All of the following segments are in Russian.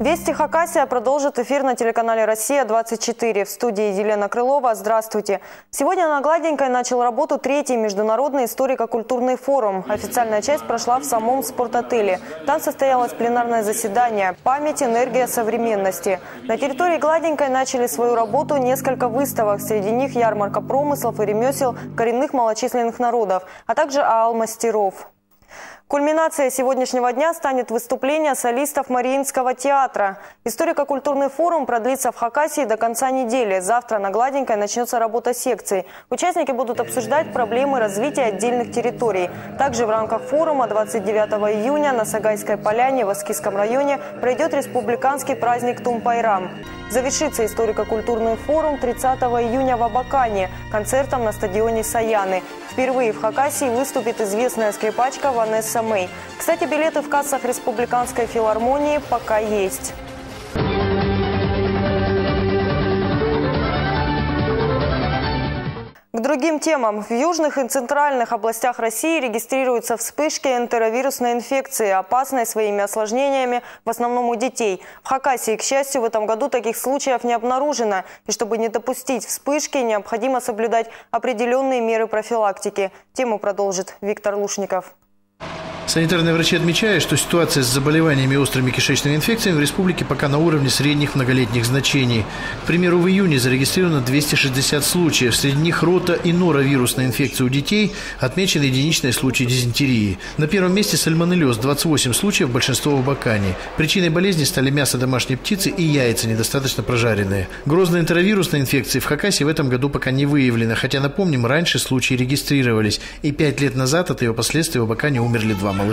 Вести Хакасия продолжит эфир на телеканале «Россия-24». В студии Елена Крылова. Здравствуйте. Сегодня на Гладенькой начал работу третий международный историко-культурный форум. Официальная часть прошла в самом спортотеле. Там состоялось пленарное заседание «Память, энергия, современности». На территории Гладенькой начали свою работу несколько выставок. Среди них ярмарка промыслов и ремесел коренных малочисленных народов, а также аал мастеров. Кульминацией сегодняшнего дня станет выступление солистов Мариинского театра. Историко-культурный форум продлится в Хакасии до конца недели. Завтра на Гладенькой начнется работа секций. Участники будут обсуждать проблемы развития отдельных территорий. Также в рамках форума 29 июня на Сагайской поляне в Аскиском районе пройдет республиканский праздник Тумпайрам. Завершится историко-культурный форум 30 июня в Абакане концертом на стадионе Саяны. Впервые в Хакасии выступит известная скрипачка Ванесса Мэй. Кстати, билеты в кассах Республиканской филармонии пока есть. Другим темам. В южных и центральных областях России регистрируются вспышки энтеровирусной инфекции, опасной своими осложнениями, в основном у детей. В Хакасии, к счастью, в этом году таких случаев не обнаружено. И чтобы не допустить вспышки, необходимо соблюдать определенные меры профилактики. Тему продолжит Виктор Лушников. Санитарные врачи отмечают, что ситуация с заболеваниями острыми кишечными инфекциями в республике пока на уровне средних многолетних значений. К примеру, в июне зарегистрировано 260 случаев. Среди них рота и норовирусной инфекции у детей, отмечены единичные случаи дизентерии. На первом месте сальмонеллез – 28 случаев, большинство в Бакане. Причиной болезни стали мясо домашней птицы и яйца, недостаточно прожаренные. Грозной энтеровирусной инфекции в Хакасии в этом году пока не выявлено, хотя, напомним, раньше случаи регистрировались, и пять лет назад от ее последствий в Бакане умерли два малыша.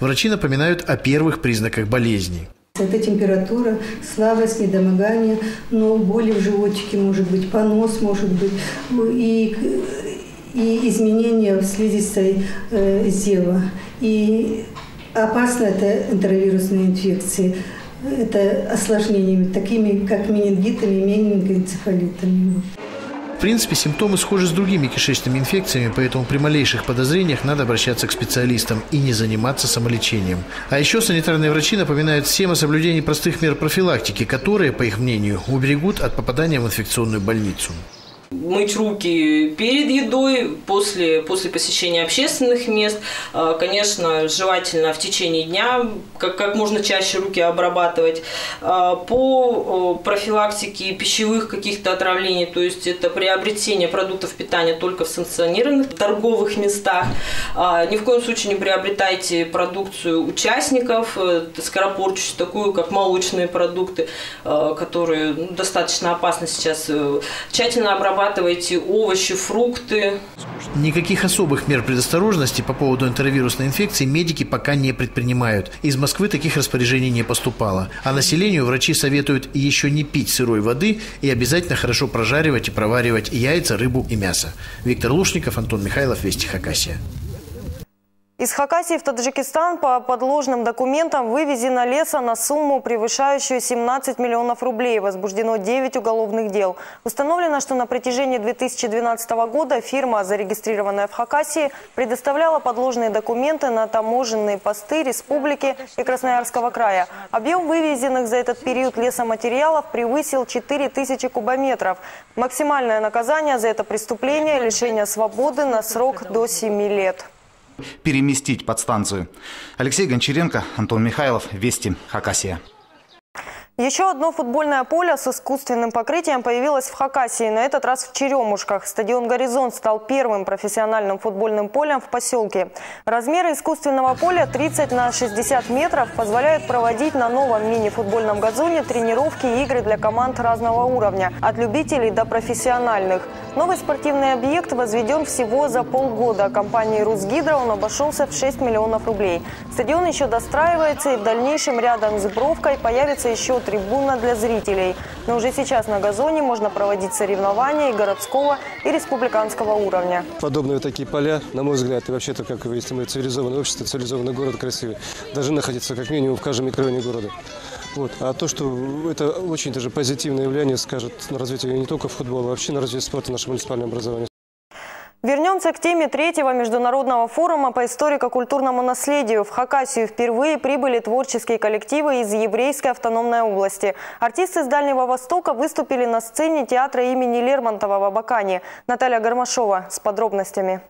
Врачи напоминают о первых признаках болезни. Это температура, слабость, недомогание, но боли в животике может быть, понос может быть и, и изменения в слизистой э, зева. И опасно это энтеровирусные инфекции. Это осложнениями, такими как менингитами, менингоэнцефалитами. В принципе, симптомы схожи с другими кишечными инфекциями, поэтому при малейших подозрениях надо обращаться к специалистам и не заниматься самолечением. А еще санитарные врачи напоминают всем о соблюдении простых мер профилактики, которые, по их мнению, уберегут от попадания в инфекционную больницу мыть руки перед едой, после, после посещения общественных мест. А, конечно, желательно в течение дня как, как можно чаще руки обрабатывать. А, по профилактике пищевых каких-то отравлений, то есть это приобретение продуктов питания только в санкционированных торговых местах. А, ни в коем случае не приобретайте продукцию участников, э, скоропорчущую, такую как молочные продукты, которые ну, достаточно опасны сейчас. Э, тщательно обрабатывать обрабатывайте овощи, фрукты. Никаких особых мер предосторожности по поводу энтеровирусной инфекции медики пока не предпринимают. Из Москвы таких распоряжений не поступало. А населению врачи советуют еще не пить сырой воды и обязательно хорошо прожаривать и проваривать яйца, рыбу и мясо. Виктор Лушников, Антон Михайлов, Вести Хакасия. Из Хакасии в Таджикистан по подложным документам вывезено леса на сумму, превышающую 17 миллионов рублей. Возбуждено 9 уголовных дел. Установлено, что на протяжении 2012 года фирма, зарегистрированная в Хакасии, предоставляла подложные документы на таможенные посты республики и Красноярского края. Объем вывезенных за этот период лесоматериалов превысил 4000 кубометров. Максимальное наказание за это преступление – лишение свободы на срок до 7 лет переместить подстанцию. Алексей Гончаренко, Антон Михайлов, Вести, Хакасия. Еще одно футбольное поле с искусственным покрытием появилось в Хакасии, на этот раз в Черемушках. Стадион «Горизонт» стал первым профессиональным футбольным полем в поселке. Размеры искусственного поля 30 на 60 метров позволяют проводить на новом мини-футбольном газоне тренировки и игры для команд разного уровня, от любителей до профессиональных. Новый спортивный объект возведен всего за полгода. Компании «Русгидро» он обошелся в 6 миллионов рублей. Стадион еще достраивается и в дальнейшем рядом с Бровкой появится еще трибуна для зрителей. Но уже сейчас на газоне можно проводить соревнования и городского, и республиканского уровня. Подобные такие поля, на мой взгляд, и вообще-то, как если мы цивилизованное общество, цивилизованный город красивый, должны находиться как минимум в каждом микрорайоне города. Вот. А то, что это очень даже позитивное явление скажет на развитие не только футбола, а вообще на развитие спорта нашего муниципального образования. Вернемся к теме третьего международного форума по историко-культурному наследию. В Хакасию впервые прибыли творческие коллективы из Еврейской автономной области. Артисты с Дальнего Востока выступили на сцене театра имени Лермонтова в Абакане. Наталья Гармашова с подробностями.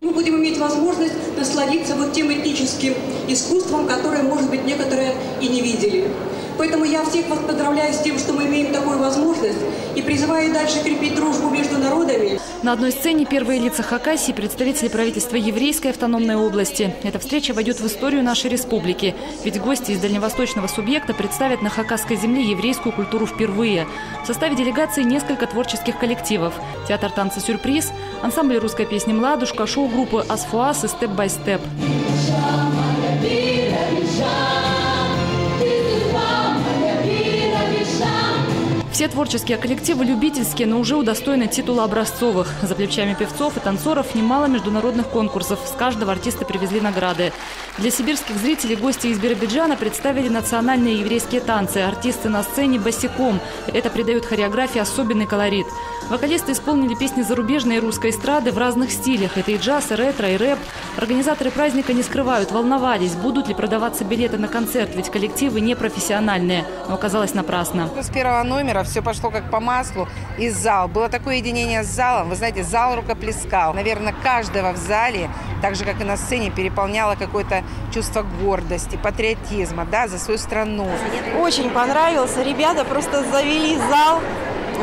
Мы будем иметь возможность насладиться вот тем этническим искусством, которое, может быть, некоторые и не видели. Поэтому я всех вас поздравляю с тем, что мы имеем такую возможность и призываю дальше крепить дружбу между народами. На одной сцене первые лица Хакасии – представители правительства Еврейской автономной области. Эта встреча войдет в историю нашей республики. Ведь гости из дальневосточного субъекта представят на хакасской земле еврейскую культуру впервые. В составе делегации несколько творческих коллективов. Театр танца «Сюрприз», ансамбль русской песни «Младушка», шоу-группы «Асфуас» и «Step by Step». Все творческие коллективы любительские, но уже удостоены титула образцовых. За плечами певцов и танцоров немало международных конкурсов. С каждого артисты привезли награды. Для сибирских зрителей гости из Биробиджана представили национальные еврейские танцы. Артисты на сцене босиком. Это придает хореографии особенный колорит. Вокалисты исполнили песни зарубежной и русской эстрады в разных стилях. Это и джаз, и ретро, и рэп. Организаторы праздника не скрывают, волновались, будут ли продаваться билеты на концерт, ведь коллективы не профессиональные. Но оказалось напрасно. С первого номера все пошло как по маслу. И зал. Было такое единение с залом. Вы знаете, зал рукоплескал. Наверное, каждого в зале, так же, как и на сцене, переполняло какое-то чувство гордости, патриотизма да, за свою страну. Очень понравился. Ребята просто завели зал.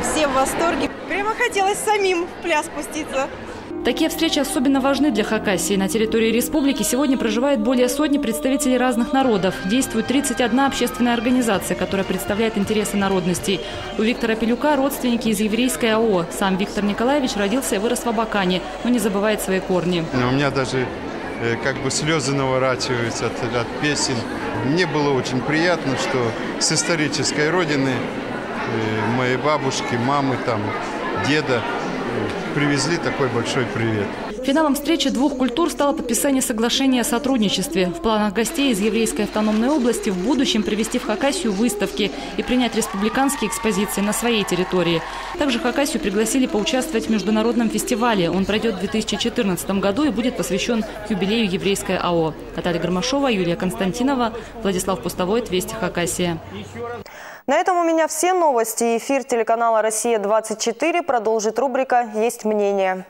Все в восторге. Прямо хотелось самим в пляс спуститься. Такие встречи особенно важны для Хакасии. На территории республики сегодня проживает более сотни представителей разных народов. Действует 31 общественная организация, которая представляет интересы народностей. У Виктора Пилюка родственники из еврейской АО. Сам Виктор Николаевич родился и вырос в Абакане, но не забывает свои корни. У меня даже э, как бы слезы наворачиваются от, от песен. Мне было очень приятно, что с исторической родины э, моей бабушки, мамы, там, деда привезли такой большой привет. Финалом встречи двух культур стало подписание соглашения о сотрудничестве. В планах гостей из Еврейской автономной области в будущем привести в Хакасию выставки и принять республиканские экспозиции на своей территории. Также Хакасию пригласили поучаствовать в международном фестивале. Он пройдет в 2014 году и будет посвящен юбилею Еврейской АО. Наталья Гармашова, Юлия Константинова, Владислав Пустовой, Вести Хакасия. На этом у меня все новости. Эфир телеканала «Россия-24» продолжит рубрика «Есть мнение».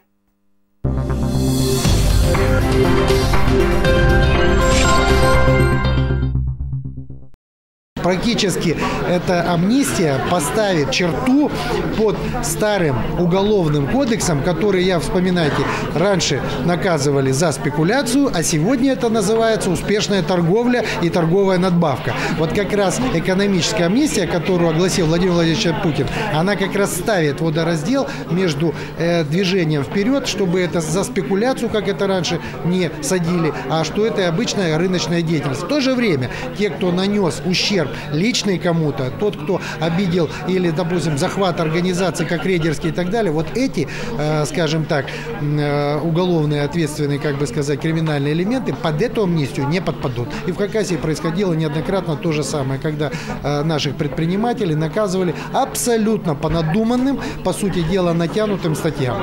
Практически эта амнистия поставит черту под старым уголовным кодексом, который, я вспоминайте, раньше наказывали за спекуляцию, а сегодня это называется успешная торговля и торговая надбавка. Вот как раз экономическая амнистия, которую огласил Владимир Владимирович Путин, она как раз ставит водораздел между э, движением вперед, чтобы это за спекуляцию, как это раньше, не садили, а что это обычная рыночная деятельность. В то же время те, кто нанес ущерб личный кому-то, тот, кто обидел или, допустим, захват организации, как рейдерские и так далее, вот эти, э, скажем так, э, уголовные, ответственные, как бы сказать, криминальные элементы под эту амнистию не подпадут. И в Хакасии происходило неоднократно то же самое, когда э, наших предпринимателей наказывали абсолютно по надуманным, по сути дела, натянутым статьям.